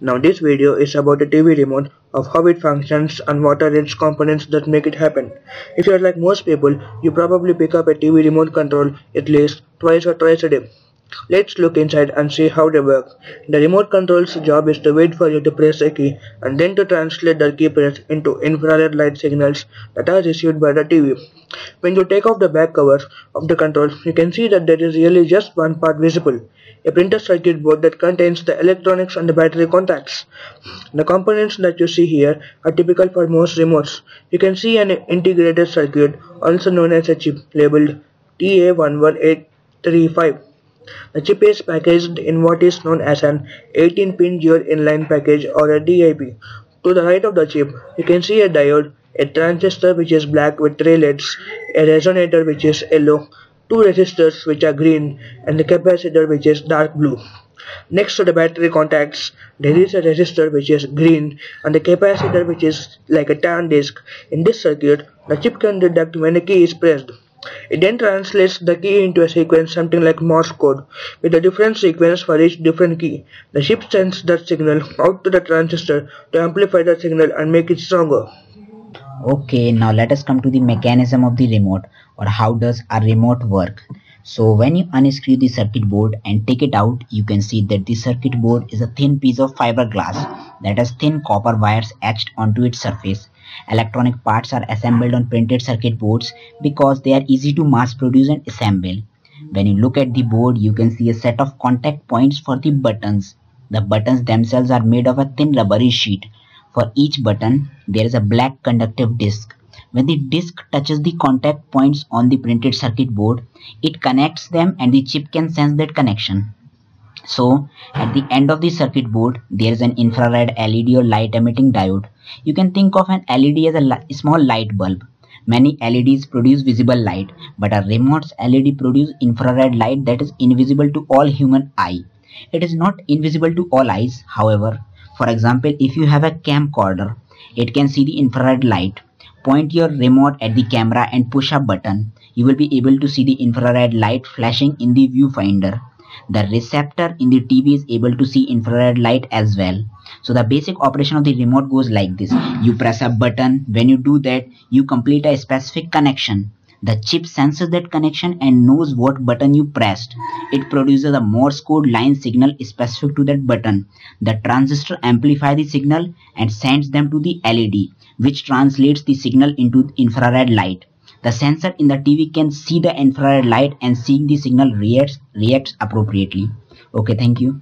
Now this video is about the TV remote of how it functions and what are its components that make it happen. If you are like most people, you probably pick up a TV remote control at least twice or twice a day. Let's look inside and see how they work. The remote control's job is to wait for you to press a key and then to translate the key press into infrared light signals that are received by the TV. When you take off the back cover of the control, you can see that there is really just one part visible, a printed circuit board that contains the electronics and the battery contacts. The components that you see here are typical for most remotes. You can see an integrated circuit, also known as a chip, labeled TA11835. The chip is packaged in what is known as an 18-pin dual inline package or a DIP. To the right of the chip, you can see a diode, a transistor which is black with three LEDs, a resonator which is yellow, two resistors which are green, and the capacitor which is dark blue. Next to the battery contacts, there is a resistor which is green and the capacitor which is like a tan disc. In this circuit, the chip can detect when a key is pressed. It then translates the key into a sequence something like Morse code, with a different sequence for each different key. The chip sends that signal out to the transistor to amplify the signal and make it stronger. Okay, now let us come to the mechanism of the remote or how does a remote work. So when you unscrew the circuit board and take it out, you can see that the circuit board is a thin piece of fiberglass that has thin copper wires etched onto its surface Electronic parts are assembled on printed circuit boards because they are easy to mass produce and assemble. When you look at the board, you can see a set of contact points for the buttons. The buttons themselves are made of a thin rubbery sheet. For each button, there is a black conductive disc. When the disc touches the contact points on the printed circuit board, it connects them and the chip can sense that connection. So at the end of the circuit board, there is an infrared LED or light emitting diode. You can think of an LED as a small light bulb. Many LEDs produce visible light, but a remote's LED produces infrared light that is invisible to all human eye. It is not invisible to all eyes, however. For example, if you have a camcorder, it can see the infrared light. Point your remote at the camera and push a button. You will be able to see the infrared light flashing in the viewfinder the receptor in the TV is able to see infrared light as well. So the basic operation of the remote goes like this. You press a button. When you do that, you complete a specific connection. The chip senses that connection and knows what button you pressed. It produces a Morse code line signal specific to that button. The transistor amplifies the signal and sends them to the LED, which translates the signal into infrared light. The sensor in the TV can see the infrared light and seeing the signal reacts, reacts appropriately. Okay, thank you.